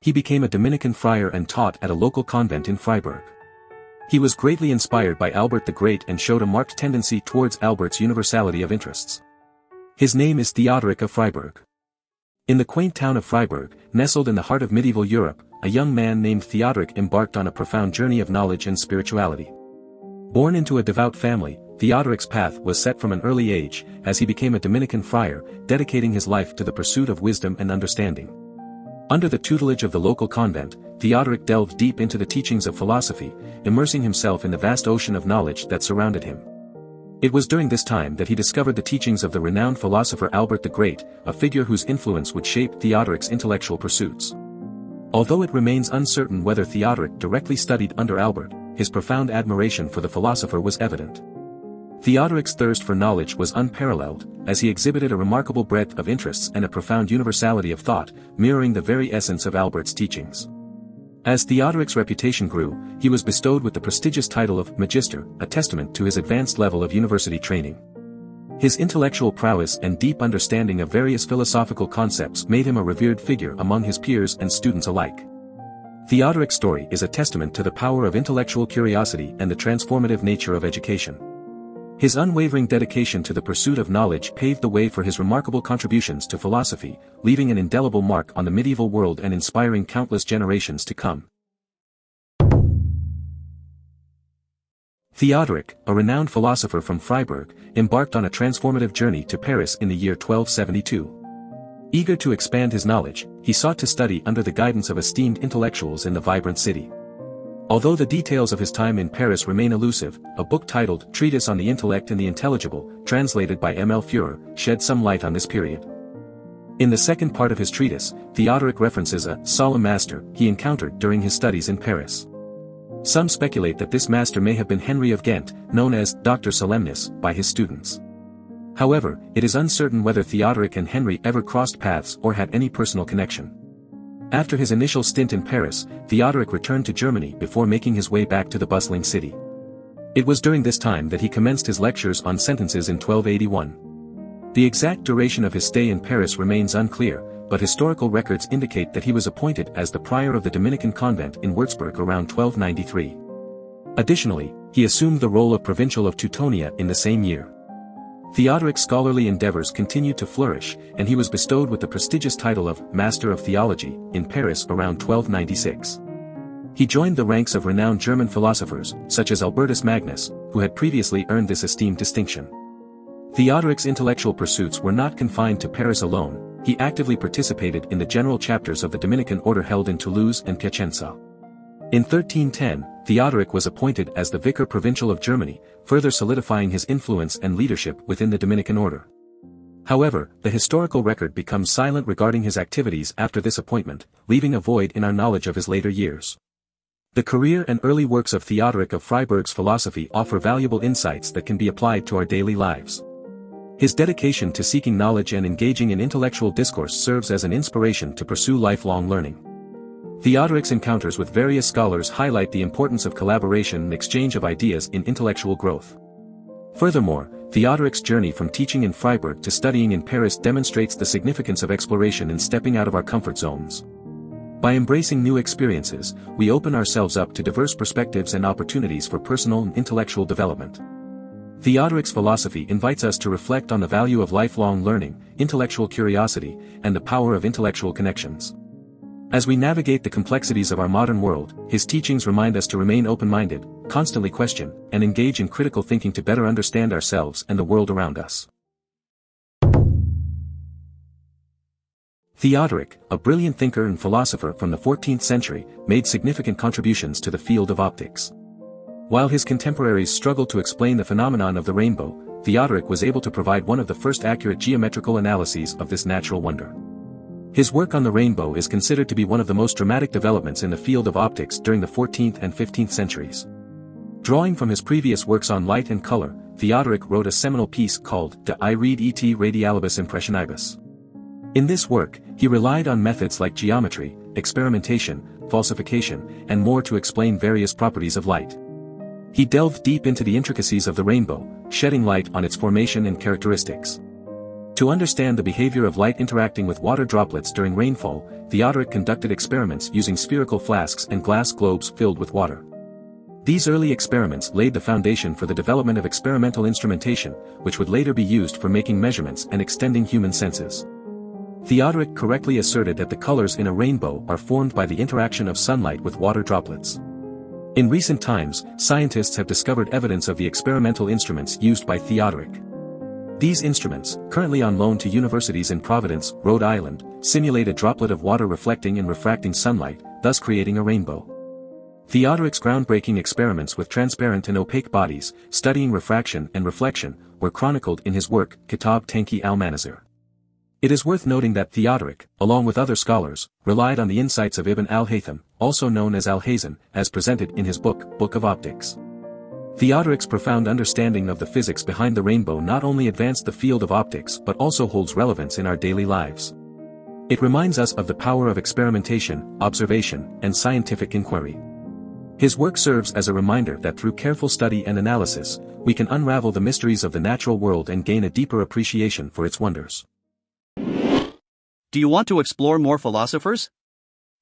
He became a Dominican friar and taught at a local convent in Freiberg. He was greatly inspired by Albert the Great and showed a marked tendency towards Albert's universality of interests. His name is Theodoric of Freiberg. In the quaint town of Freiberg, nestled in the heart of medieval Europe, a young man named Theodoric embarked on a profound journey of knowledge and spirituality. Born into a devout family, Theodoric's path was set from an early age, as he became a Dominican friar, dedicating his life to the pursuit of wisdom and understanding. Under the tutelage of the local convent, Theodoric delved deep into the teachings of philosophy, immersing himself in the vast ocean of knowledge that surrounded him. It was during this time that he discovered the teachings of the renowned philosopher Albert the Great, a figure whose influence would shape Theodoric's intellectual pursuits. Although it remains uncertain whether Theodoric directly studied under Albert, his profound admiration for the philosopher was evident. Theodoric's thirst for knowledge was unparalleled, as he exhibited a remarkable breadth of interests and a profound universality of thought, mirroring the very essence of Albert's teachings. As Theodoric's reputation grew, he was bestowed with the prestigious title of Magister, a testament to his advanced level of university training. His intellectual prowess and deep understanding of various philosophical concepts made him a revered figure among his peers and students alike. Theodoric's story is a testament to the power of intellectual curiosity and the transformative nature of education. His unwavering dedication to the pursuit of knowledge paved the way for his remarkable contributions to philosophy, leaving an indelible mark on the medieval world and inspiring countless generations to come. Theodoric, a renowned philosopher from Freiberg, embarked on a transformative journey to Paris in the year 1272. Eager to expand his knowledge, he sought to study under the guidance of esteemed intellectuals in the vibrant city. Although the details of his time in Paris remain elusive, a book titled Treatise on the Intellect and the Intelligible, translated by M. L. Führer, shed some light on this period. In the second part of his treatise, Theodoric references a solemn master he encountered during his studies in Paris. Some speculate that this master may have been Henry of Ghent, known as Dr. Solemnis, by his students. However, it is uncertain whether Theodoric and Henry ever crossed paths or had any personal connection. After his initial stint in Paris, Theodoric returned to Germany before making his way back to the bustling city. It was during this time that he commenced his lectures on sentences in 1281. The exact duration of his stay in Paris remains unclear, but historical records indicate that he was appointed as the prior of the Dominican convent in Würzburg around 1293. Additionally, he assumed the role of provincial of Teutonia in the same year. Theodoric's scholarly endeavors continued to flourish, and he was bestowed with the prestigious title of Master of Theology in Paris around 1296. He joined the ranks of renowned German philosophers, such as Albertus Magnus, who had previously earned this esteemed distinction. Theodoric's intellectual pursuits were not confined to Paris alone, he actively participated in the general chapters of the Dominican order held in Toulouse and Piacenza. In 1310, Theodoric was appointed as the vicar provincial of Germany, further solidifying his influence and leadership within the Dominican order. However, the historical record becomes silent regarding his activities after this appointment, leaving a void in our knowledge of his later years. The career and early works of Theodoric of Freiberg's philosophy offer valuable insights that can be applied to our daily lives. His dedication to seeking knowledge and engaging in intellectual discourse serves as an inspiration to pursue lifelong learning. Theodoric's encounters with various scholars highlight the importance of collaboration and exchange of ideas in intellectual growth. Furthermore, Theodoric's journey from teaching in Freiberg to studying in Paris demonstrates the significance of exploration and stepping out of our comfort zones. By embracing new experiences, we open ourselves up to diverse perspectives and opportunities for personal and intellectual development. Theodoric's philosophy invites us to reflect on the value of lifelong learning, intellectual curiosity, and the power of intellectual connections. As we navigate the complexities of our modern world, his teachings remind us to remain open-minded, constantly question, and engage in critical thinking to better understand ourselves and the world around us. Theodoric, a brilliant thinker and philosopher from the 14th century, made significant contributions to the field of optics. While his contemporaries struggled to explain the phenomenon of the rainbow, Theodoric was able to provide one of the first accurate geometrical analyses of this natural wonder. His work on the rainbow is considered to be one of the most dramatic developments in the field of optics during the 14th and 15th centuries. Drawing from his previous works on light and color, Theodoric wrote a seminal piece called De Iride et Radialibus Impressionibus. In this work, he relied on methods like geometry, experimentation, falsification, and more to explain various properties of light. He delved deep into the intricacies of the rainbow, shedding light on its formation and characteristics. To understand the behavior of light interacting with water droplets during rainfall, Theodoric conducted experiments using spherical flasks and glass globes filled with water. These early experiments laid the foundation for the development of experimental instrumentation, which would later be used for making measurements and extending human senses. Theodoric correctly asserted that the colors in a rainbow are formed by the interaction of sunlight with water droplets. In recent times, scientists have discovered evidence of the experimental instruments used by Theodoric. These instruments, currently on loan to universities in Providence, Rhode Island, simulate a droplet of water reflecting and refracting sunlight, thus creating a rainbow. Theodoric's groundbreaking experiments with transparent and opaque bodies, studying refraction and reflection, were chronicled in his work, Kitab Tanqi al-Manazir. It is worth noting that Theodoric, along with other scholars, relied on the insights of Ibn al-Haytham, also known as Alhazen, as presented in his book, Book of Optics. Theodoric's profound understanding of the physics behind the rainbow not only advanced the field of optics but also holds relevance in our daily lives. It reminds us of the power of experimentation, observation, and scientific inquiry. His work serves as a reminder that through careful study and analysis, we can unravel the mysteries of the natural world and gain a deeper appreciation for its wonders. Do you want to explore more philosophers?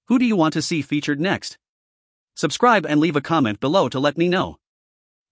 Who do you want to see featured next? Subscribe and leave a comment below to let me know.